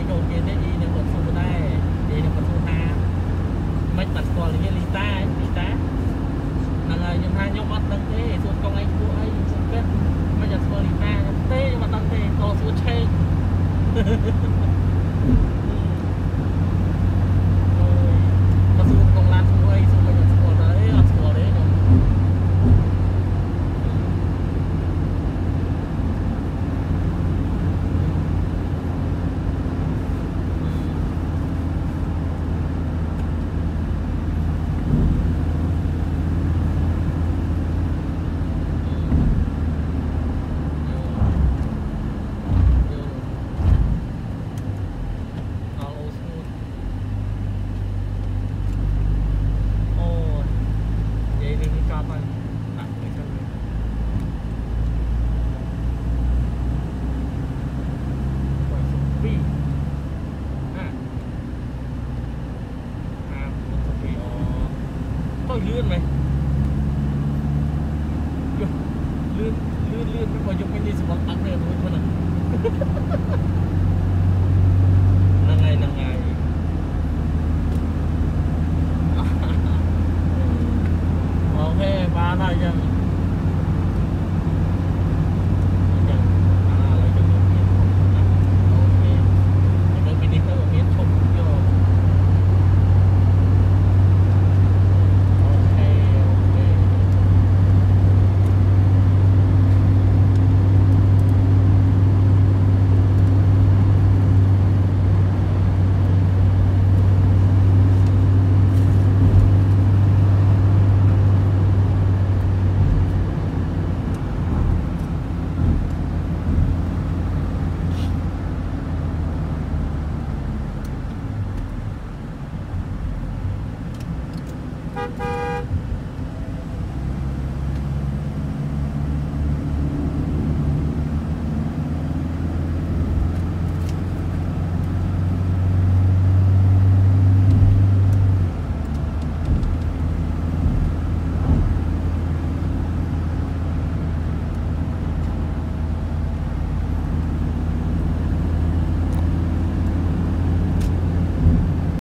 យចូលគេនេះយីនឹងមិនសួរដែរនិយាយនឹងមិនសួរថាមិនបាត់ស្គាល់គេលីតាលីតាហ្នឹងហើយខ្ញុំថាខ្ញុំអត់ដឹងទេសួរកងអីពួកអីខ្ញុំសង្កេតមិនអត់ស្គាល់លីតាទេខ្ញុំអត់ដឹងទេតសួរឆេង อยลื่นไหมลื่นลื่นลื่นไม่พอยกไม่ดีสมองอักเลยทุกคนนะ